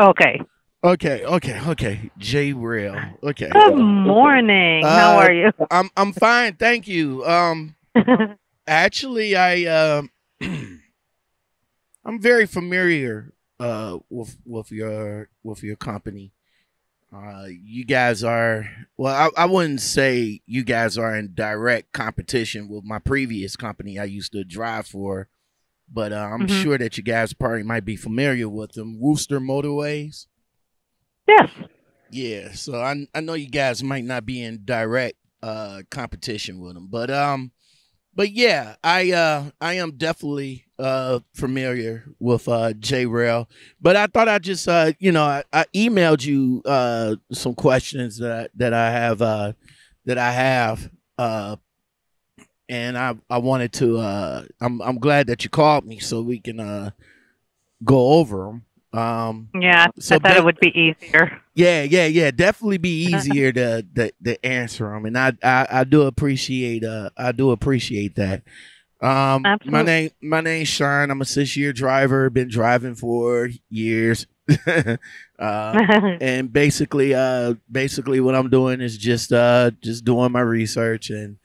Okay. Okay, okay, okay. JRayl. Okay. Good morning. How Uh, are you? I'm I'm fine, thank you. Um actually I uh, I'm very familiar uh with with your with your company. Uh you guys are well I, I wouldn't say you guys are in direct competition with my previous company I used to drive for, but uh, I'm Mhm. sure that you guys probably might be familiar with them. Wooster Motorways. yes. Yeah, so I I know you guys might not be in direct uh competition with them, but um but yeah, I uh I am definitely uh familiar with uh JRayl. But I thought I just uh you know, I, I emailed you uh some questions that I, that I have uh that I have uh and I I wanted to uh I'm I'm glad that you called me so we can uh go over them. Um Yeah. So I thought it would be easier. yeah, yeah, yeah. Definitely be easier to, to to answer them, and I, I I do appreciate uh I do appreciate that. Um, my name my name's Sean. I'm a six year driver. Been driving for years. uh, and basically, uh, basically what I'm doing is just uh just doing my research and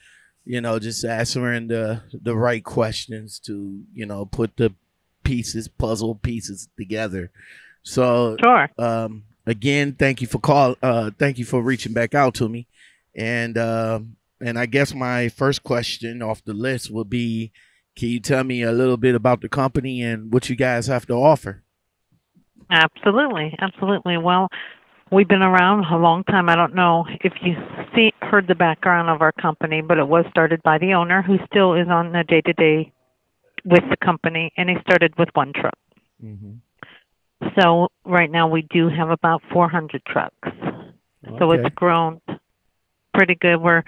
you know just answering the the right questions to you know put the pieces puzzle pieces together. So sure. um again thank you for call uh thank you for reaching back out to me and um and i guess my first question off the list will be can you tell me a little bit about the company and what you guys have to offer Absolutely. Absolutely. Well, we've been around a long time. I don't know if you see heard the background of our company, but it was started by the owner who still is on the day to day with the company and he started with one truck. mm-hmm. So right now we do have about 400 trucks. So it's grown pretty good. We're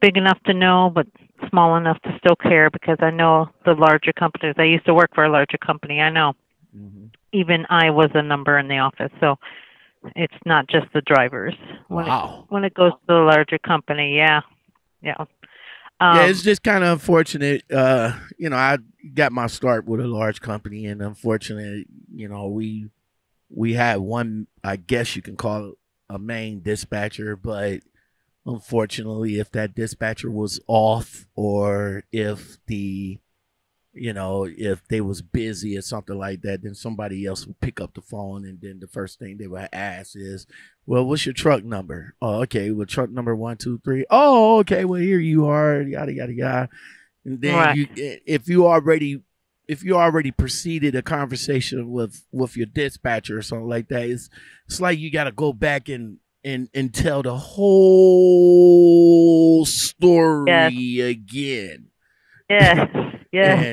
big enough to know, but small enough to still care because I know the larger companies. I used to work for a larger company. I know. mm-hmm. Even I was a number in the office. So it's not just the drivers. When wow It, when it goes to the larger company, yeah. Yeah. Um, yeah it's just kind of unfortunate uh you know i got my start with a large company and unfortunately you know we we had one i guess you can call it a main dispatcher but unfortunately if that dispatcher was off or if the you know if they was busy or something like that then somebody else would pick up the phone and then the first thing they would ask is well what's your truck number? Oh okay well truck number one two three. Oh okay well here you are yada yada yada. And then Right. you eh, if you already if you already preceded a conversation with with your dispatcher or something like that it's it's like you got to go back and and and tell the whole story again. Yes. Yes.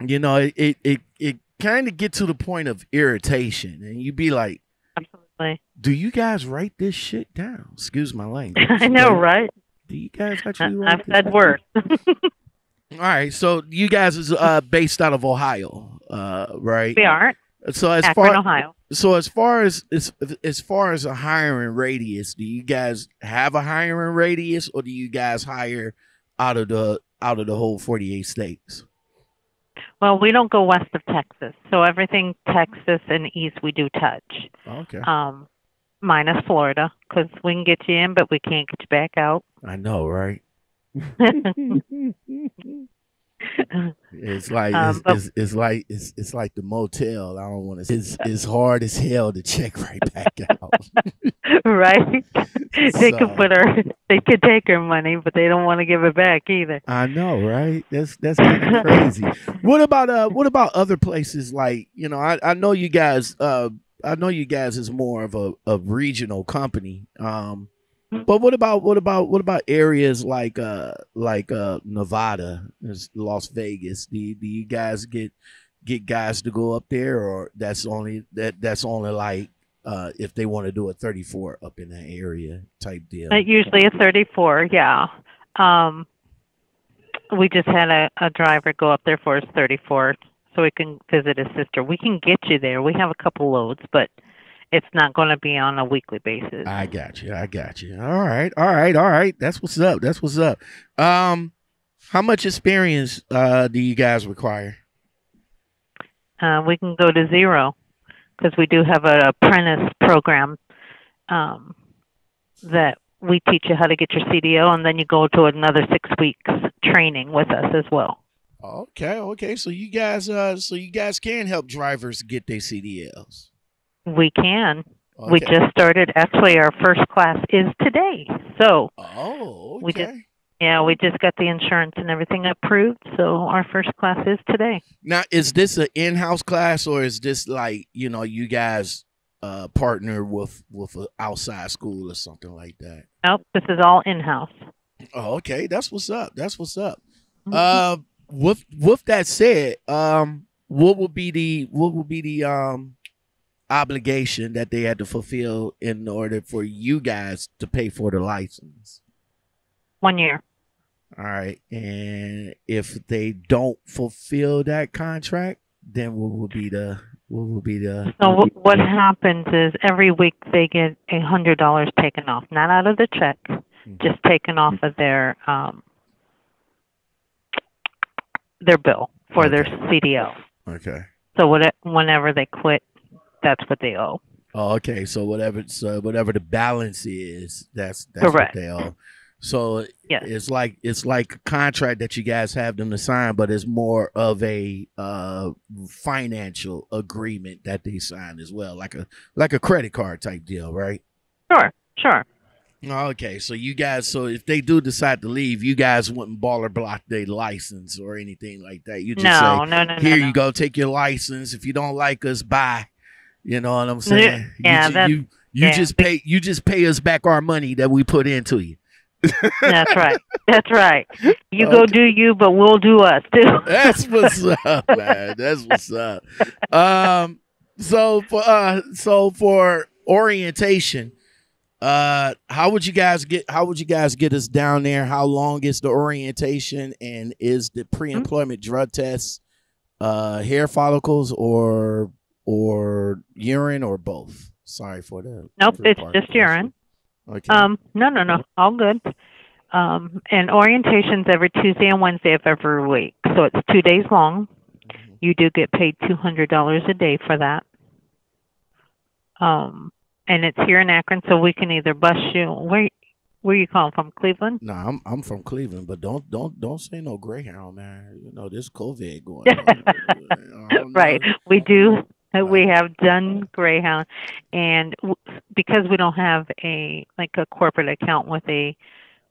and you know it it it, it kind of get to the point of irritation and you'd be like Absolutely. do you guys write this shit down excuse my language I know, Like, right? do you guys actually write I've said worse. all right so you guys is uh based out of ohio uh right we are. so as Akron, far Ohio. so as far as as as far as a hiring radius do you guys have a hiring radius or do you guys hire out of the out of the whole 48 states Well, we don't go west of Texas, so everything Texas and east we do touch. okay Um, minus Florida, because we can get you in, but we can't get you back out. i know right It's like Um, it's, it's, it's like it's it's like the motel. I don't want to. It's it's hard as hell to check right back out. right? they So- could put her, they could take her money, but they don't want to give it back either. I know, right? That's that's kind of crazy. What about uh? What about other places? Like you know, I I know you guys. Uh, I know you guys is more of a, a regional company. Um, but what about what about what about areas like uh like uh Nevada, Las Vegas? Do you, do you guys get get guys to go up there, or that's only that that's only like uh if they want to do a thirty four up in that area type deal? Uh, usually a 34, yeah. Um, we just had a, a driver go up there for his 34 so we can visit his sister. We can get you there. We have a couple loads, but it's not going to be on a weekly basis. I got you. I got you. All right. All right. All right. That's what's up. That's what's up. Um, how much experience uh do you guys require? Uh, we can go to zero. because we do have an apprentice program um, that we teach you how to get your CDL, and then you go to another six weeks training with us as well. Okay, okay. So you guys, uh, so you guys can help drivers get their CDLs. We can. Okay. We just started. Actually, our first class is today. So. Oh, okay. We just, yeah, we just got the insurance and everything approved, so our first class is today. Now, is this an in-house class or is this like you know you guys uh, partner with with an outside school or something like that? Nope, this is all in-house. Oh, okay, that's what's up. That's what's up. Mm-hmm. Uh, with with that said, um, what would be the what would be the um obligation that they had to fulfill in order for you guys to pay for the license? One year. All right. And if they don't fulfill that contract, then what will be the what will be the So what happens is every week they get a hundred dollars taken off, not out of the check, mm-hmm. just taken off of their um their bill for okay. their CDL. Okay. So what whenever they quit, that's what they owe. Oh, okay. So whatever so whatever the balance is, that's that's Correct. what they owe. So yes. it's like it's like a contract that you guys have them to sign, but it's more of a uh, financial agreement that they sign as well, like a like a credit card type deal, right? Sure, sure. Okay, so you guys, so if they do decide to leave, you guys wouldn't baller block their license or anything like that. You just no, say, no, no, here no, you go, take your license. If you don't like us, bye. You know what I'm saying? Yeah, you, you, you yeah. just pay you just pay us back our money that we put into you. That's right. That's right. You okay. go do you, but we'll do us too. That's what's up, man. That's what's up. Um, so for uh, so for orientation, uh, how would you guys get? How would you guys get us down there? How long is the orientation, and is the pre-employment mm-hmm. drug test uh hair follicles or or urine or both? Sorry for that. Nope, it's just urine. Okay. Um, no, no, no, all good. Um, and orientation's every Tuesday and Wednesday of every week, so it's two days long. Mm-hmm. You do get paid two hundred dollars a day for that. Um, and it's here in Akron, so we can either bus you. Where where you calling from? Cleveland? No, I'm I'm from Cleveland, but don't don't don't say no Greyhound, man. You know this COVID going on. right, we do we have done Greyhound, and because we don't have a like a corporate account with a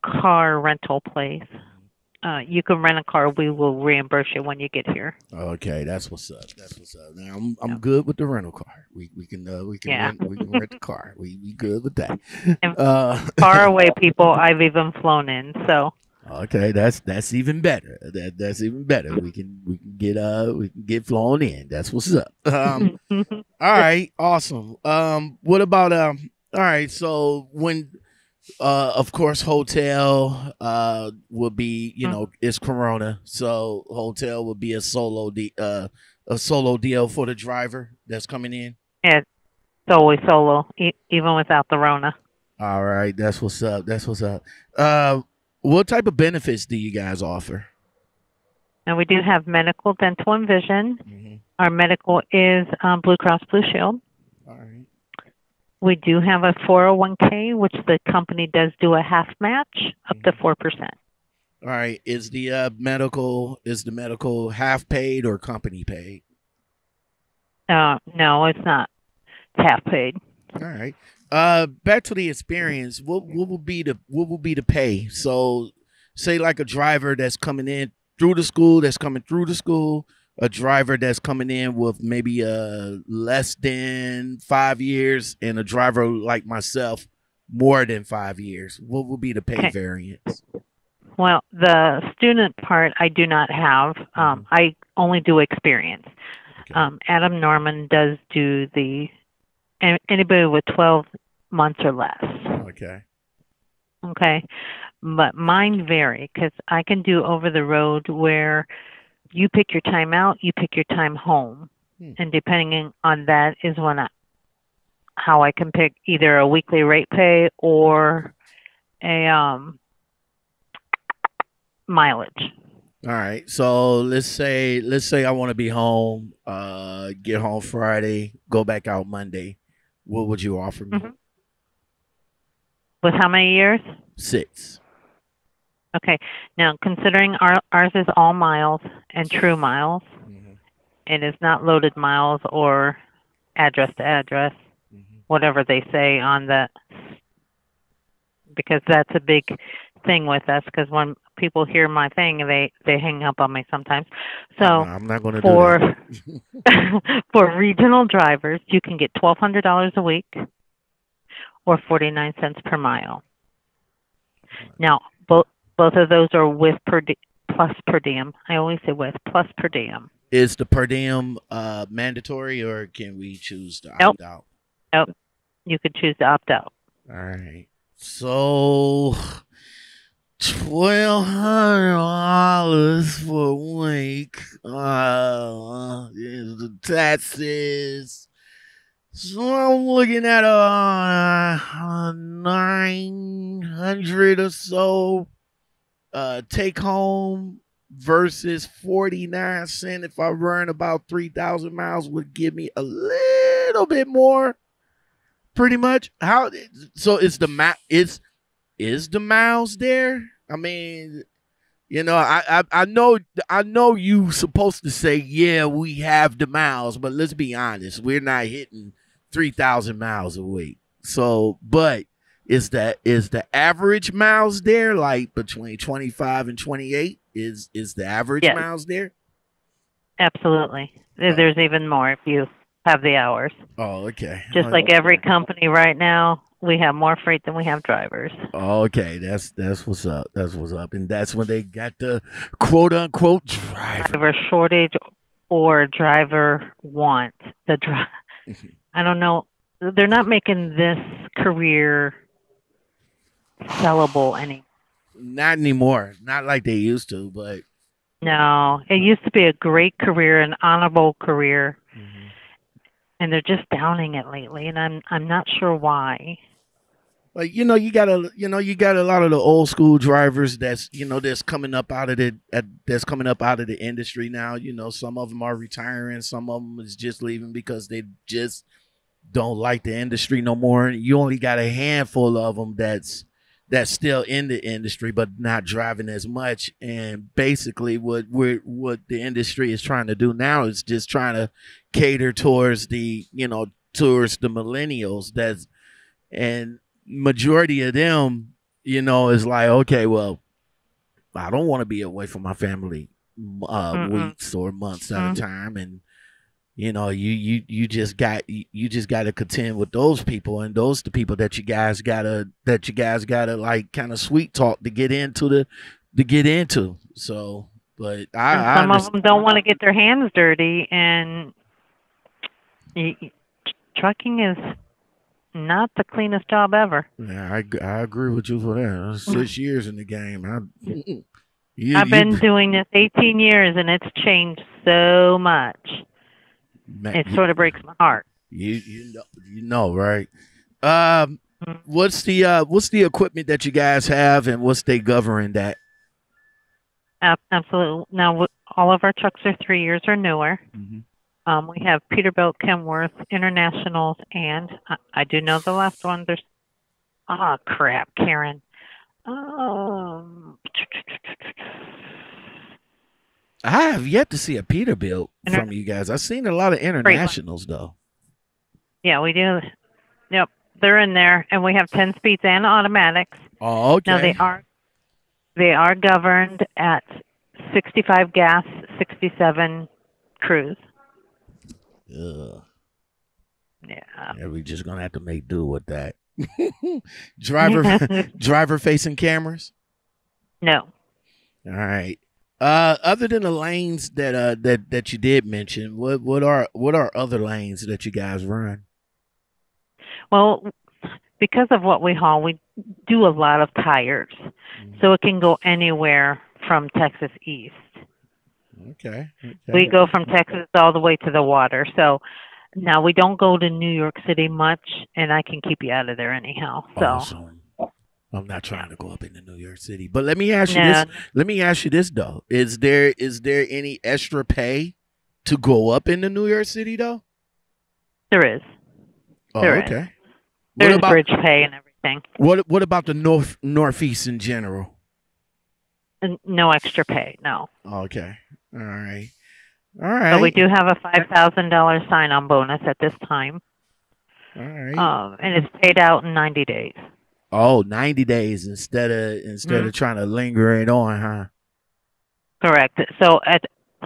car rental place, uh, you can rent a car. We will reimburse you when you get here. Okay, that's what's up. That's what's up. Now I'm I'm yeah. good with the rental car. We we can uh, we can yeah. rent, we can rent the car. We we good with that. And uh, far away people, I've even flown in. So Okay, that's that's even better. That that's even better. We can we can get uh we can get flown in. That's what's up. Um, all right, awesome. Um, what about um? All right, so when uh of course hotel uh will be you know it's Corona, so hotel will be a solo de- uh a solo deal for the driver that's coming in. Yeah, it's always solo, e- even without the Rona. All right, that's what's up. That's what's up. Uh what type of benefits do you guys offer? And we do have medical, dental, and vision. Mm-hmm. Our medical is um, Blue Cross Blue Shield. All right. We do have a 401k, which the company does do a half match up mm-hmm. to 4%. All right. Is the uh, medical is the medical half paid or company paid? Uh, no, it's not. It's half paid. All right. Uh, back to the experience. What what will be the what will be the pay? So, say like a driver that's coming in through the school, that's coming through the school, a driver that's coming in with maybe uh less than five years, and a driver like myself more than five years. What will be the pay okay. variance? Well, the student part I do not have. Um, mm-hmm. I only do experience. Okay. Um, Adam Norman does do the anybody with 12 months or less. Okay. Okay. But mine vary because I can do over the road where you pick your time out, you pick your time home. Hmm. And depending on that is when I, how I can pick either a weekly rate pay or a um, mileage. All right. So let's say let's say I want to be home, uh, get home Friday, go back out Monday. What would you offer me? Mhm. With how many years? Six. Okay. Now, considering our, ours is all miles and true miles, Mhm, it is not loaded miles or address to address, mhm. whatever they say on the, because that's a big thing with us. Because when people hear my thing, and they they hang up on me sometimes. So I'm not going to do for that. for regional drivers, you can get twelve hundred dollars a week, or forty nine cents per mile. Now, both both of those are with per di- plus per diem. I always say with plus per diem. Is the per diem uh, mandatory, or can we choose to Nope. opt out? You could choose to opt out. All right. So twelve hundred dollars for a week. Uh, the taxes. So I'm looking at uh, uh nine hundred or so uh take home versus 49 cent if I run about 3,000 miles would give me a little bit more pretty much how so It's the map is is the miles there? I mean you know I, I i know i know you supposed to say yeah we have the miles but let's be honest we're not hitting 3000 miles a week. So but is that is the average miles there like between 25 and 28 is is the average Yes. miles there? Absolutely. There- There's even more if you have the hours. oh okay. Just Oh, like every company right now, we have more freight than we have drivers. Okay, that's that's what's up. That's what's up, and that's when they got the quote unquote driver. Driver shortage or driver want. The dri- I don't know. They're not making this career sellable any. Not anymore. Not like they used to, but No, it used to be a great career, an honorable career, mm-hmm. and they're just downing it lately, and I'm I'm not sure why. Like you know, you got a you know you got a lot of the old school drivers that's you know that's coming up out of the at, that's coming up out of the industry now. You know, some of them are retiring, some of them is just leaving because they just don't like the industry no more. You only got a handful of them that's that's still in the industry but not driving as much. And basically, what we're what the industry is trying to do now is just trying to cater towards the you know towards the millennials. That's and majority of them, you know, is like okay, well, I don't want to be away from my family uh, Mm-mm. weeks or months at Mhm. a time, and you know, you you you just got you, you just got to contend with those people, and those the people that you guys gotta that you guys gotta like kind of sweet talk to get into the to get into. So, but I, And I some of them don't want to get their hands dirty, and trucking is not the cleanest job ever. Yeah, I, I agree with you for that. Six years in the game. I, you, I've been you, doing this 18 years, and it's changed so much. ma- It sort of breaks my heart. you you know you know right. Um, Mhm. what's the uh what's the equipment that you guys have, and what's they govern that? Absolutely. Now, all of our trucks are three years or newer. Um, we have Peterbilt, Kenworth, Internationals, and I, I do know the last one. There's, oh crap, Karen. Um, I have yet to see a Peterbilt Inter- from you guys. I've seen a lot of internationals though. yeah, we do. Yep, they're in there, and we have 10 speeds and automatics. Oh, okay. Now they are, they are governed at 65 gas, 67 cruise. Ugh. Yeah. Yeah, we just gonna have to make do with that. driver driver facing cameras. no. All right. Uh, other than the lanes that uh that that you did mention, what what are what are other lanes that you guys run? Well, because of what we haul, we do a lot of tires. So it can go anywhere from Texas east. Okay. okay. We go from Texas all the way to the water. So now we don't go to New York City much, and I can keep you out of there anyhow. So Awesome. I'm not trying to go up into New York City, but let me ask you No. this. Let me ask you this though: Is there is there any extra pay to go up into New York City though? There is. Oh, There is. okay. There's what about bridge pay and everything. what what about the north northeast in general? No extra pay. No. Okay. All right. All right. But we do have a five thousand dollars sign on bonus at this time. All right. Um, and it's paid out in ninety days. oh, 90 days instead of instead Mhm. of trying to linger it on, huh? Correct. So at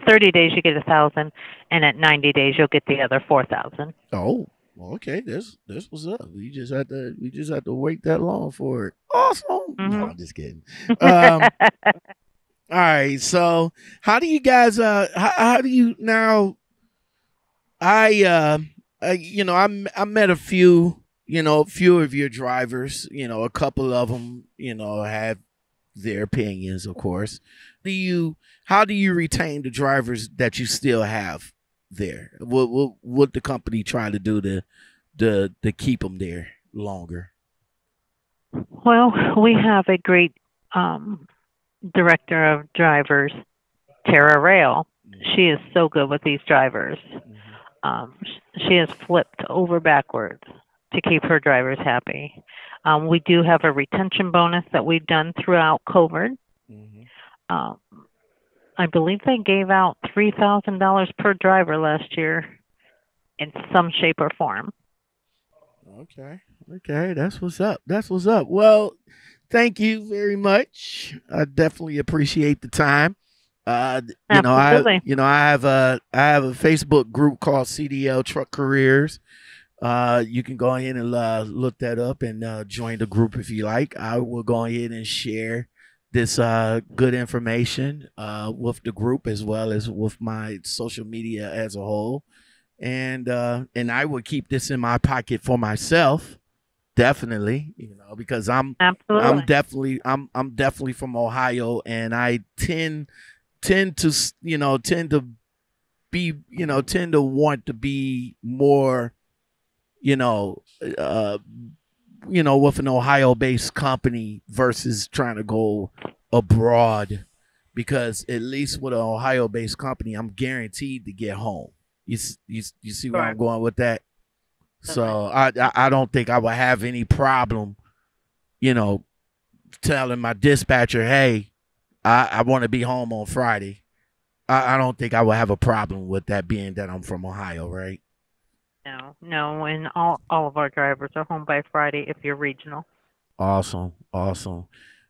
thirty days you get a thousand, and at ninety days you'll get the other four thousand. Oh, okay. This this was up. We just had to we just had to wait that long for it. Awesome. No, Mhm. I'm just kidding. Um, all right. So, how do you guys? Uh, how, how do you now? I uh, uh, you know, I I met a few, you know, a few of your drivers. You know, a couple of them, you know, have their opinions, of course. Do you? How do you retain the drivers that you still have there? What what what the company try to do to to to keep them there longer? Well, we have a great um, director of drivers, Tara Rayl. She is so good with these drivers. Um, she has flipped over backwards to keep her drivers happy. Um, we do have a retention bonus that we've done throughout COVID. Mhm. Um, I believe they gave out three thousand dollars per driver last year, in some shape or form. Okay. Okay. That's what's up. That's what's up. Well, thank you very much. I definitely appreciate the time. Uh, you know, I you know I have a I have a Facebook group called CDL Truck Careers. Uh, you can go ahead and uh, look that up and uh, join the group if you like. I will go ahead and share this uh, good information uh, with the group as well as with my social media as a whole and uh and I will keep this in my pocket for myself definitely you know because I'm Absolutely. I'm definitely I'm I'm definitely from Ohio and I tend tend to you know tend to be you know tend to want to be more you know uh you know with an Ohio based company versus trying to go abroad because at least with an Ohio based company I'm guaranteed to get home. You you, you see where I'm going with that so I, I I don't think I would have any problem you know telling my dispatcher hey I, I want to be home on Friday I, I don't think I would have a problem with that being that I'm from Ohio right No, no, and all all of our drivers are home by Friday if you're regional. Awesome. Awesome.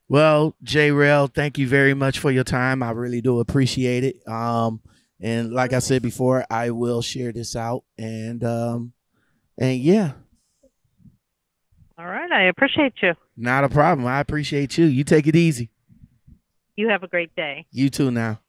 Well, JRayl, thank you very much for your time. I really do appreciate it. Um, and like I said before, I will share this out and um and yeah, All right, I appreciate you. not a problem. I appreciate you. You take it easy. You have a great day. You too now.